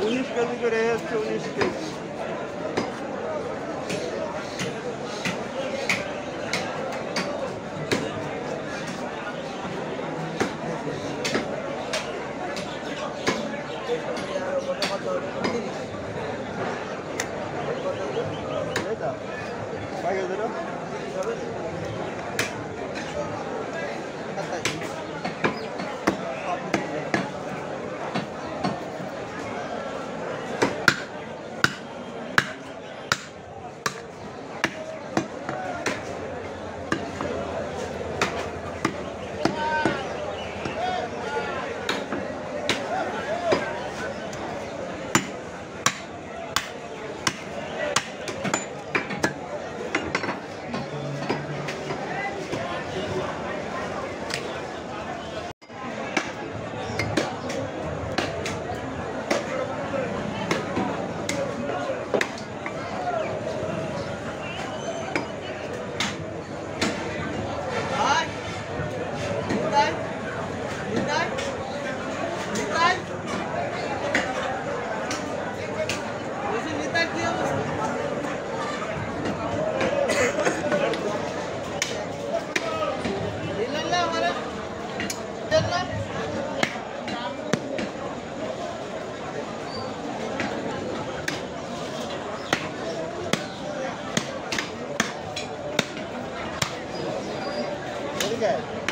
উনিশ কেজি করে হচ্ছে উনিশ কেজি Thank you. Okay.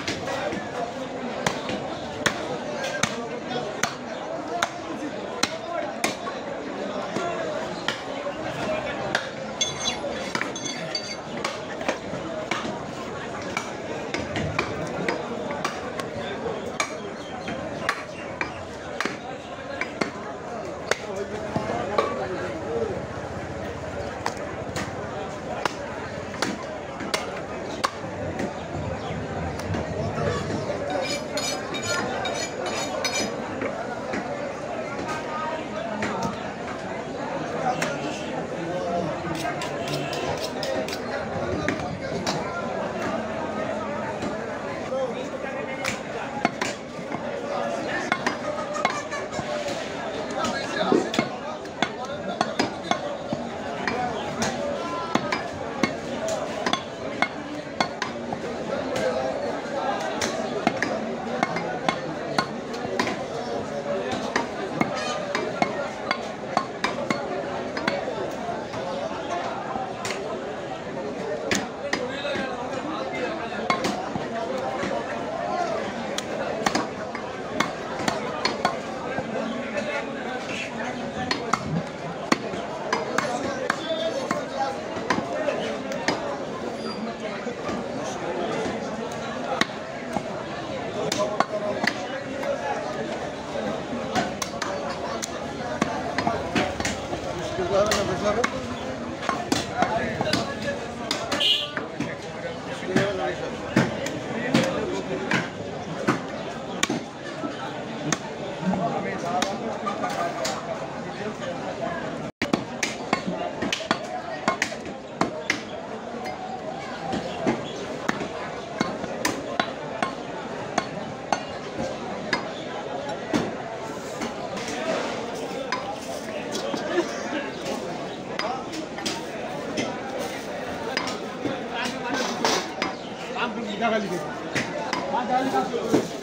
काम निकाली